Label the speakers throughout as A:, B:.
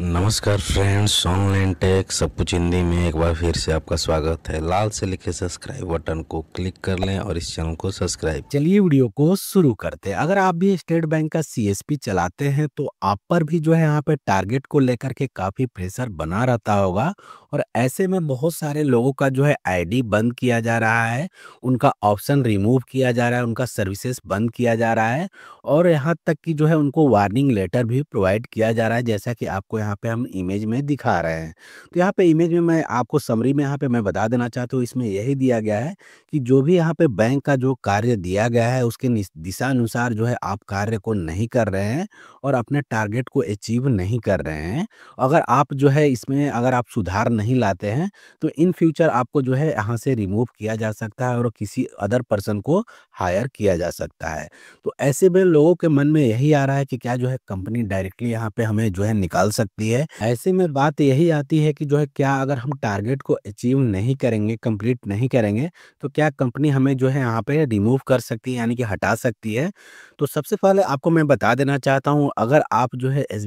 A: नमस्कार friends, online take, सब कुछ हिंदी में। एक बार फिर से आपका स्वागत है। लाल से लिखे सब्सक्राइब बटन को क्लिक कर लें और इस चैनल को सब्सक्राइब।
B: चलिए वीडियो को शुरू करते हैं। अगर आप भी स्टेट बैंक का सीएसपी चलाते हैं तो आप पर भी जो है यहाँ पे टारगेट को लेकर के काफ़ी प्रेशर बना रहता होगा। और ऐसे में बहुत सारे लोगों का जो है आईडी बंद किया जा रहा है, उनका ऑप्शन रिमूव किया जा रहा है, उनका सर्विसेज़ बंद किया जा रहा है और यहाँ तक कि जो है उनको वार्निंग लेटर भी प्रोवाइड किया जा रहा है, जैसा कि आपको यहाँ पे हम इमेज में दिखा रहे हैं। तो यहाँ पे इमेज में मैं आपको समरी में यहाँ पे मैं बता देना चाहता हूँ, इसमें यही दिया गया है कि जो भी यहाँ पे बैंक का जो कार्य दिया गया है, उसके दिशा अनुसार जो है आप कार्य को नहीं कर रहे हैं और अपने टारगेट को अचीव नहीं कर रहे हैं। अगर आप जो है इसमें अगर आप सुधार नहीं लाते हैं तो इन फ्यूचर आपको जो है यहाँ से रिमूव किया जा सकता है और किसी अदर पर्सन को हायर किया जा सकता है। तो ऐसे में लोगों के मन में यही आ रहा है कि क्या जो है कंपनी डायरेक्टली यहाँ पे हमें जो है निकाल सकती है? ऐसे में बात यही आती है कि जो है क्या अगर हम टारगेट को अचीव नहीं करेंगे, कंप्लीट नहीं करेंगे तो क्या कंपनी हमें जो है यहाँ पे रिमूव कर सकती है, यानी कि हटा सकती है? तो सबसे पहले आपको मैं बता देना चाहता हूँ, अगर आप जो है एस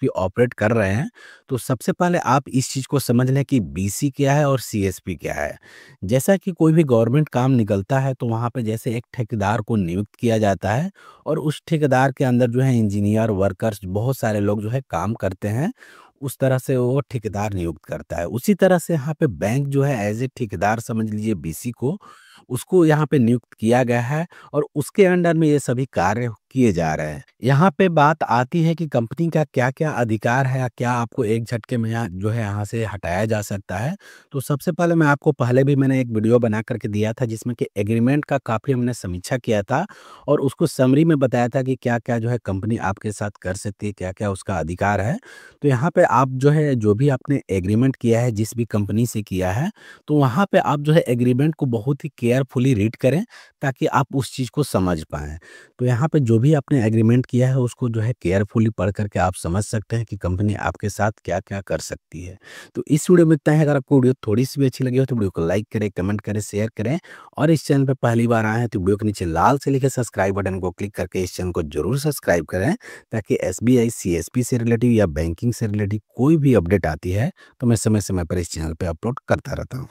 B: बी ऑपरेट कर रहे हैं तो सबसे पहले आप इस चीज़ को समझ लें कि बीसी क्या है और सीएसपी क्या है। जैसा कि कोई भी गवर्नमेंट काम निकलता है तो वहाँ पे जैसे एक ठेकेदार को नियुक्त किया जाता है और उस ठेकेदार के अंदर जो है इंजीनियर, वर्कर्स, बहुत सारे लोग जो है काम करते हैं, उस तरह से वो ठेकेदार नियुक्त करता है। उसी तरह से यहाँ पे बैंक जो है, एज ए ठेकेदार समझ लीजिए बीसी को उसको यहाँ पे नियुक्त किया गया है और उसके अंडर में ये सभी कार्य किए जा रहे हैं। यहाँ पे बात आती है कि कंपनी का क्या क्या अधिकार है या क्या आपको एक झटके में यहाँ जो है यहाँ से हटाया जा सकता है? तो सबसे पहले मैं आपको पहले भी मैंने एक वीडियो बना करके दिया था जिसमें कि एग्रीमेंट का काफ़ी हमने समीक्षा किया था और उसको समरी में बताया था कि क्या क्या जो है कंपनी आपके साथ कर सकती है क्या क्या उसका अधिकार है। तो यहाँ पे आप जो है जो भी आपने एग्रीमेंट किया है, जिस भी कंपनी से किया है तो वहाँ पे आप जो है एग्रीमेंट को बहुत ही केयरफुली रीड करें ताकि आप उस चीज़ को समझ पाएँ तो यहाँ पे जो भी आपने एग्रीमेंट किया है उसको जो है केयरफुली पढ़ करके आप समझ सकते हैं कि कंपनी आपके साथ क्या-क्या कर सकती है। तो इस वीडियो में इतना है अगर आपको वीडियो थोड़ी-सी भी अच्छी लगी हो तो वीडियो को लाइक करें, कमेंट करें, शेयर करें और इस चैनल पर पहली बार आए हैं तो वीडियो के नीचे लाल से लिखे सब्सक्राइब बटन को क्लिक करके इस चैनल को ज़रूर सब्सक्राइब करें ताकि एसबीआई सीएसपी से रिलेटिव या बैंकिंग से रिलेटिव कोई भी अपडेट आती है तो मैं समय-समय पर इस चैनल पर अपलोड करता रहता हूँ।